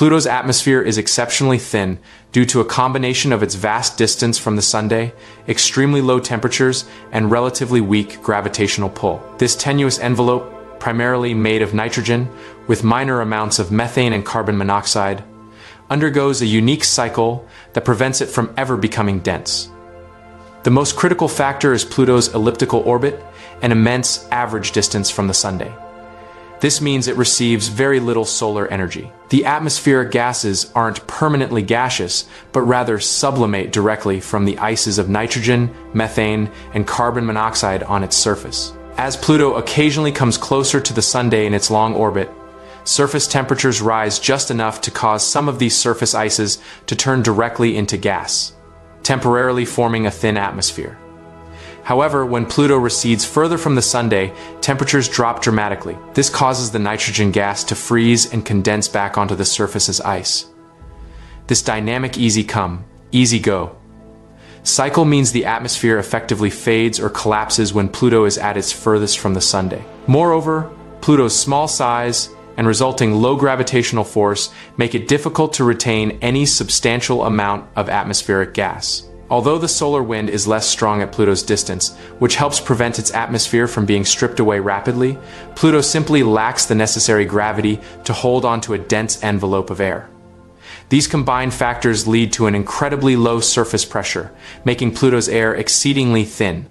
Pluto's atmosphere is exceptionally thin due to a combination of its vast distance from the Sunday, extremely low temperatures, and relatively weak gravitational pull. This tenuous envelope, primarily made of nitrogen, with minor amounts of methane and carbon monoxide, undergoes a unique cycle that prevents it from ever becoming dense. The most critical factor is Pluto's elliptical orbit, an immense average distance from the Sunday. This means it receives very little solar energy. The atmospheric gases aren't permanently gaseous, but rather sublimate directly from the ices of nitrogen, methane, and carbon monoxide on its surface. As Pluto occasionally comes closer to the Sunday in its long orbit, surface temperatures rise just enough to cause some of these surface ices to turn directly into gas, temporarily forming a thin atmosphere. However, when Pluto recedes further from the Sunday, temperatures drop dramatically. This causes the nitrogen gas to freeze and condense back onto the surface as ice. This dynamic easy come, easy go cycle means the atmosphere effectively fades or collapses when Pluto is at its furthest from the Sunday. Moreover, Pluto's small size and resulting low gravitational force make it difficult to retain any substantial amount of atmospheric gas. Although the solar wind is less strong at Pluto's distance, which helps prevent its atmosphere from being stripped away rapidly, Pluto simply lacks the necessary gravity to hold onto a dense envelope of air. These combined factors lead to an incredibly low surface pressure, making Pluto's air exceedingly thin.